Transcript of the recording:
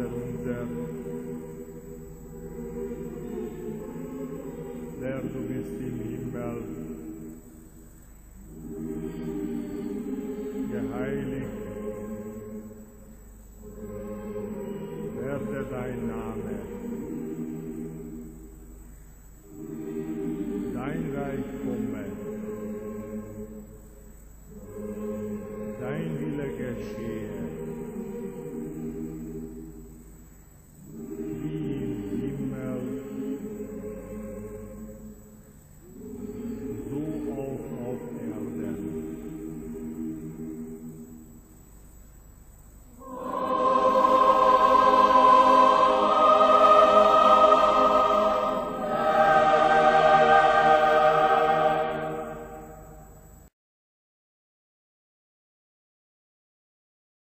Vater unser, there du bist im Himmel,